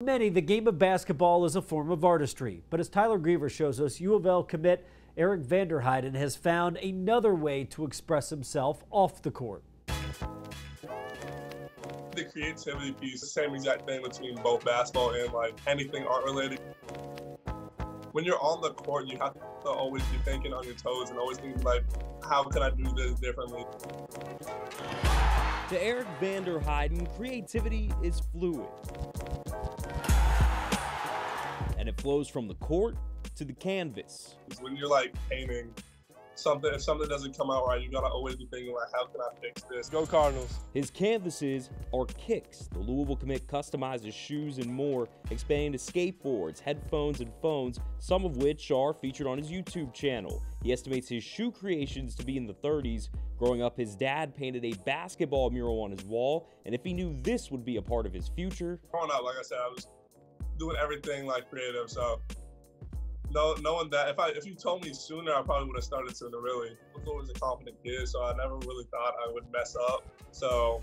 Many, the game of basketball is a form of artistry, but as Tyler Griever shows us, U of L commit Eric van der Heijden has found another way to express himself off the court. The creativity piece, the same exact thing between both basketball and like anything art related. When you're on the court, you have to always be thinking on your toes and always thinking like, how can I do this differently? To Eric van der Heijden, creativity is fluid. And it flows from the court to the canvas. When you're like painting something, if something doesn't come out right, you gotta always be thinking like, how can I fix this? Go Cardinals. His canvases are kicks. The Louisville commit customizes shoes and more, expanding to skateboards, headphones, and phones, some of which are featured on his YouTube channel. He estimates his shoe creations to be in the 30s. Growing up, his dad painted a basketball mural on his wall, and if he knew this would be a part of his future. Growing up, like I said, I was doing everything like creative, so no, knowing that if I if you told me sooner, I probably would have started sooner. Really, I was always a confident kid, so I never really thought I would mess up. So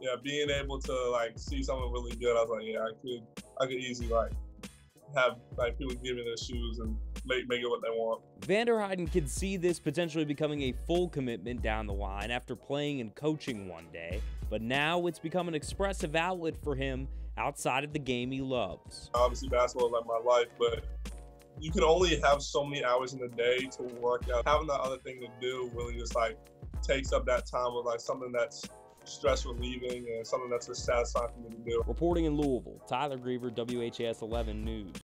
yeah, being able to like see something really good, I was like, yeah, I could I could easily like have like people give me their shoes and make make it what they want. Van der Heijden could see this potentially becoming a full commitment down the line after playing and coaching one day, but now it's become an expressive outlet for him outside of the game he loves. Obviously, basketball is like my life, but you can only have so many hours in the day to work out. Having that other thing to do really just like takes up that time with like something that's stress relieving and something that's just satisfying for me to do. Reporting in Louisville, Tyler Griever, WHAS 11 News.